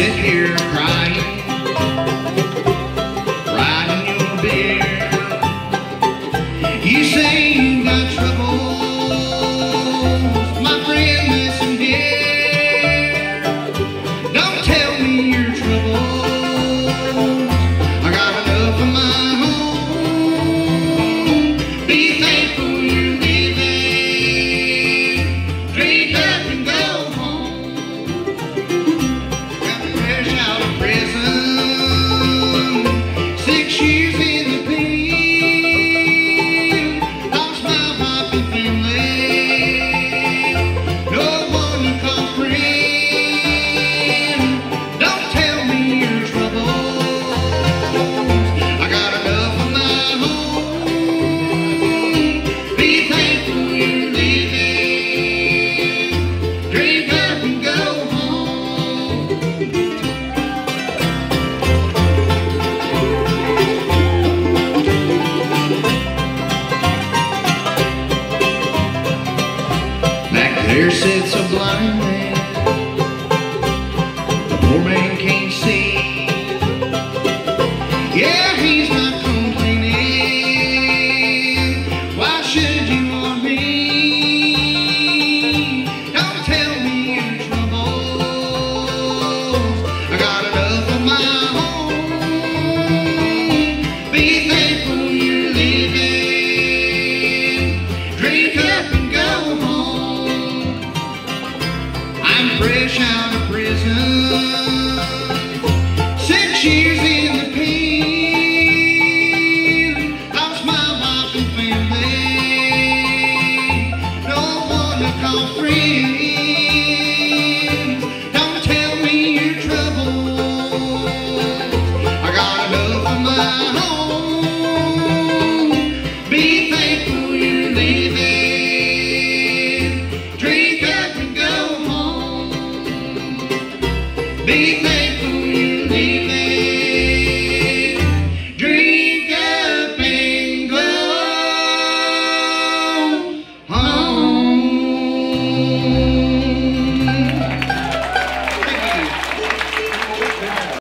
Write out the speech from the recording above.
sit here crying. There sits a blind man. I'm fresh out of prison. Six years in the pen. Lost my wife and family. No one to call friends. Be thankful you